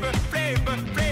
flavor, flavor.